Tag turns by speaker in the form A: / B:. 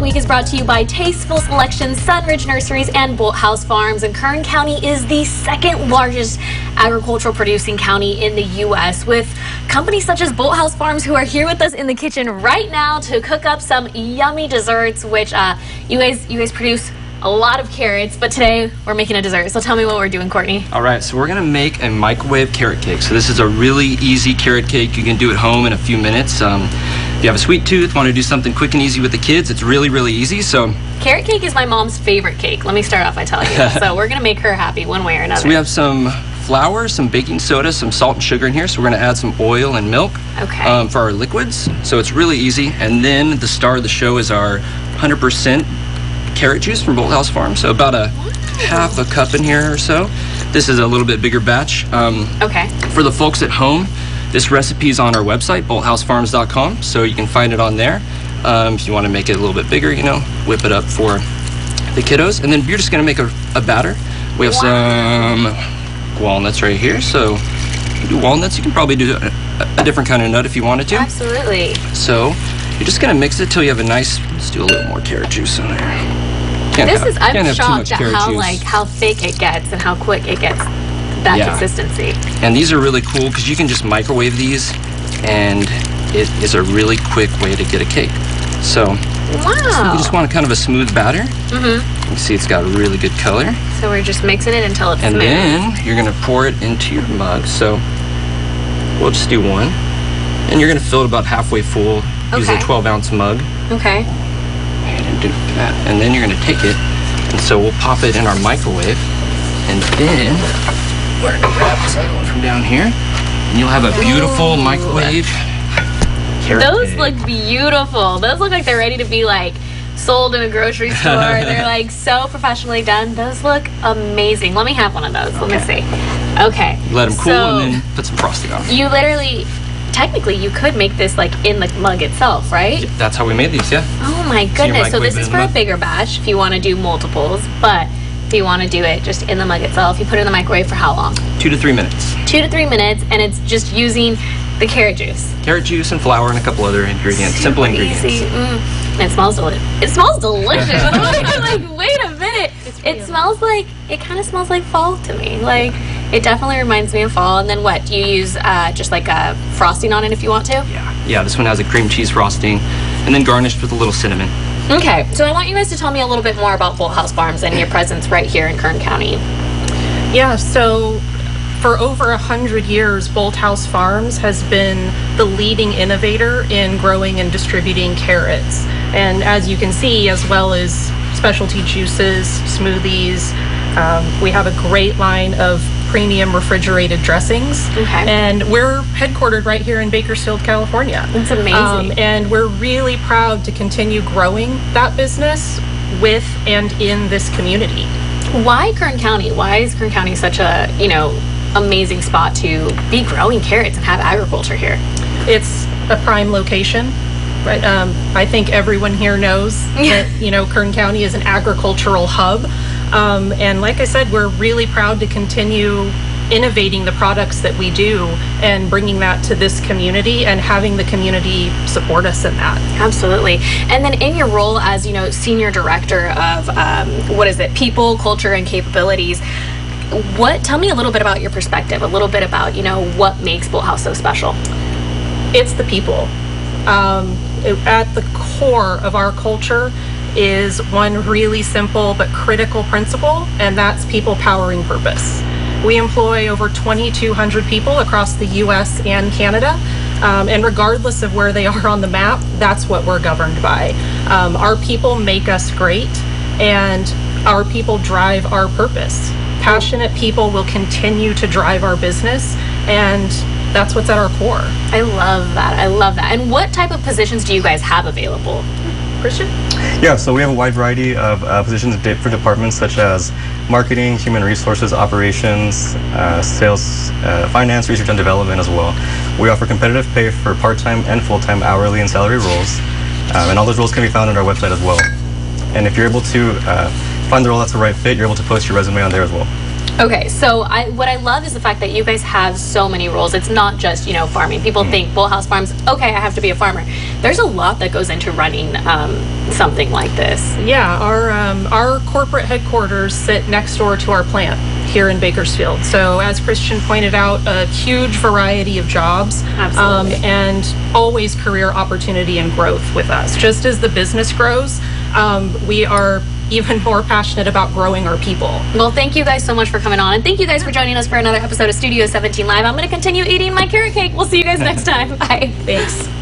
A: Week is brought to you by Tasteful Selections, Sunridge Nurseries, and Bolthouse Farms. And Kern County is the second largest agricultural producing county in the U.S. with companies such as Bolthouse Farms who are here with us in the kitchen right now to cook up some yummy desserts, which uh, you guys you guys produce a lot of carrots, but today we're making a dessert. So tell me what we're doing, Courtney.
B: All right, so we're gonna make a microwave carrot cake. So this is a really easy carrot cake. You can do at home in a few minutes. Um, if you have a sweet tooth, want to do something quick and easy with the kids, it's really, really easy. So
A: carrot cake is my mom's favorite cake. Let me start off by telling you. so we're gonna make her happy one way or another.
B: So we have some flour, some baking soda, some salt and sugar in here. So we're gonna add some oil and milk
A: okay.
B: um, for our liquids. So it's really easy. And then the star of the show is our 100% carrot juice from Bolthouse Farm. So about a half a cup in here or so. This is a little bit bigger batch.
A: Um, okay.
B: For the folks at home, this recipe is on our website, bolthousefarms.com, so you can find it on there. Um, if you want to make it a little bit bigger, you know, whip it up for the kiddos. And then you're just going to make a, a, batter. We have wow. some walnuts right here. So you do walnuts. You can probably do a, a, different kind of nut if you wanted to.
A: Absolutely.
B: So you're just going to mix it till you have a nice, let's do a little more carrot juice in there.
A: Can't this have, is, I'm shocked at how, juice. like, how thick it gets and how quick it gets that yeah. consistency.
B: And these are really cool because you can just microwave these and it is a really quick way to get a cake. So,
A: wow.
B: So you just want kind of a smooth batter.
A: Mm-hmm.
B: You see it's got a really good color.
A: So we're just mixing it until it's
B: and
A: smooth.
B: And then you're going to pour it into your mug. So we'll just do one. And you're going to fill it about halfway full. Okay. Use a 12 ounce mug.
A: Okay.
B: And do that. And then you're going to take it. And so we'll pop it in our microwave. And then we're going to grab this other one from down here. And you'll have a beautiful Ooh. microwave
A: Those look beautiful. Those look like they're ready to be like sold in a grocery store. they're like so professionally done. Those look amazing. Let me have one of those. Okay. Let me see. Okay.
B: Let them cool so and then put some frosting on.
A: You literally technically you could make this like in the mug itself, right?
B: That's how we made these, yeah.
A: Oh my goodness. So, so this is for a bigger batch if you want to do multiples, but if you want to do it just in the mug itself, you put it in the microwave for how long?
B: Two to three minutes.
A: Two to three minutes, and it's just using the carrot juice.
B: Carrot juice and flour and a couple other ingredients, Super simple ingredients.
A: Easy. Mm. It smells delicious. It smells delicious. I'm like, wait a minute. It smells like it kind of smells like fall to me. Like it definitely reminds me of fall. And then what? Do you use uh, just like a frosting on it if you want to?
B: Yeah, yeah. This one has a cream cheese frosting, and then garnished with a little cinnamon.
A: Okay, so I want you guys to tell me a little bit more about Bolthouse Farms and your presence right here in Kern County.
C: Yeah, so for over a hundred years, Bolthouse Farms has been the leading innovator in growing and distributing carrots. And as you can see, as well as specialty juices, smoothies, um, we have a great line of premium refrigerated dressings.
A: Okay.
C: And we're headquartered right here in Bakersfield, California.
A: It's amazing. Um,
C: and we're really proud to continue growing that business with and in this community.
A: Why Kern County? Why is Kern County such a, you know, amazing spot to be growing carrots and have agriculture here?
C: It's a prime location. Right. Um, I think everyone here knows that you know Kern County is an agricultural hub. Um, and like I said, we're really proud to continue innovating the products that we do and bringing that to this community and having the community support us in that.
A: Absolutely. And then in your role as, you know, senior director of um, what is it, people, culture, and capabilities, what tell me a little bit about your perspective, a little bit about, you know, what makes Bolthouse so special?
C: It's the people. Um, at the core of our culture is one really simple but critical principle, and that's people powering purpose. We employ over 2,200 people across the US and Canada. Um, and regardless of where they are on the map, that's what we're governed by. Um, our people make us great, and our people drive our purpose. Passionate people will continue to drive our business, and that's what's at our core.
A: I love that. I love that. And what type of positions do you guys have available? Christian?
D: Yeah, so we have a wide variety of uh, positions for departments such as marketing, human resources, operations, uh, sales, uh, finance, research and development as well. We offer competitive pay for part-time and full-time hourly and salary roles, um, and all those roles can be found on our website as well. And if you're able to uh, find the role that's the right fit, you're able to post your resume on there as well.
A: Okay, so I, what I love is the fact that you guys have so many roles. It's not just, you know, farming. People mm. think Bolthouse Farms, okay, I have to be a farmer. there's a lot that goes into running um, something like this.
C: Yeah, our um, our corporate headquarters sit next door to our plant here in Bakersfield. So, as Christian pointed out, a huge variety of jobs,
A: Absolutely.
C: um, and always career opportunity and growth with us. Just as the business grows, um, we are even more passionate about growing our people.
A: Well, thank you guys so much for coming on, and thank you guys for joining us for another episode of Studio 17 Live. I'm going to continue eating my carrot cake. We'll see you guys next time. Bye.
C: Thanks.